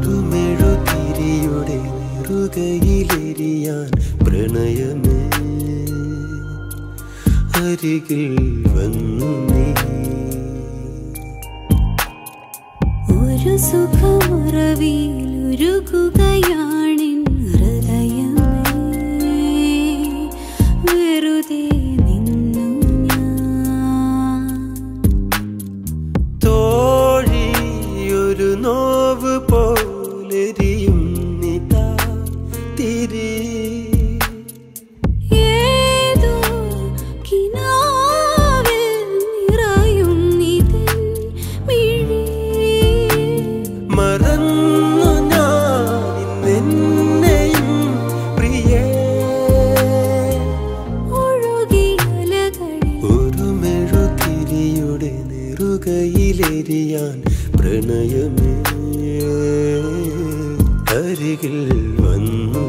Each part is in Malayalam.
പുതുമെഴുതിരിയുടെ നെറുകയിലെരിയാൻ പ്രണയമേ. അരികിൽ വന്നു നീ. ഒരു സുഖമുറവിയിൽ ഉരുകുകയാണ് അരികിൽ വന്നു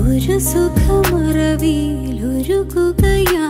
ഒരു സുഖമറവിയിൽ ഒരു കുകയാ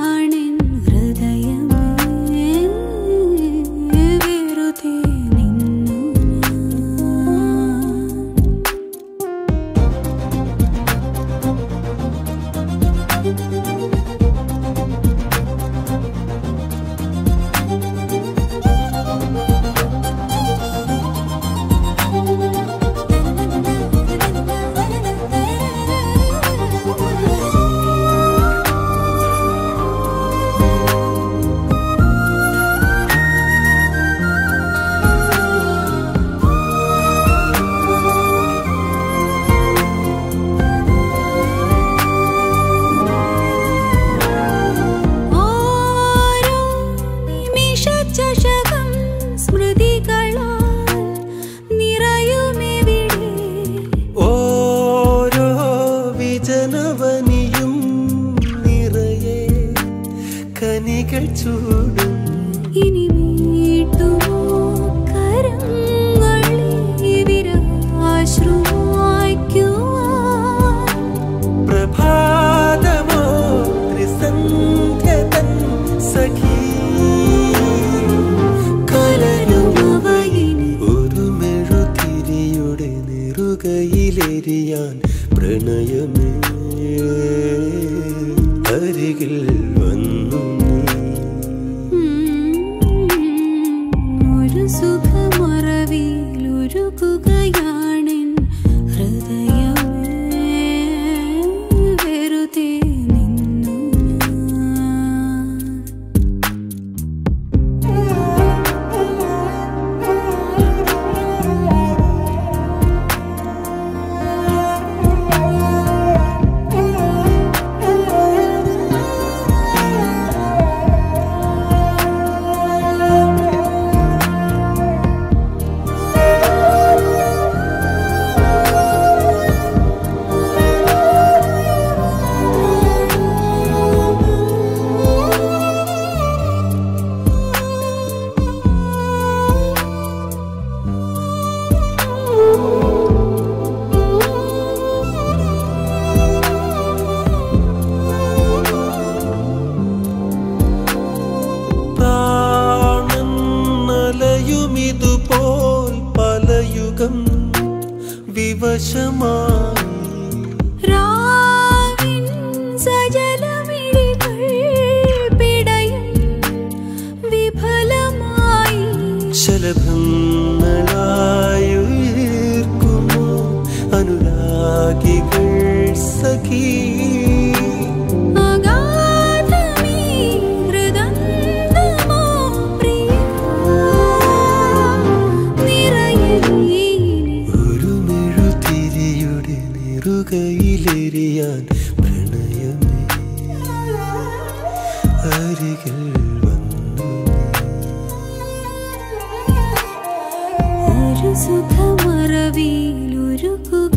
അരികിൽ क्षमा सजले भीडय विफल माय शलभो अनुरागी सखी। സുഖമറവിയിലൊരുക്കുക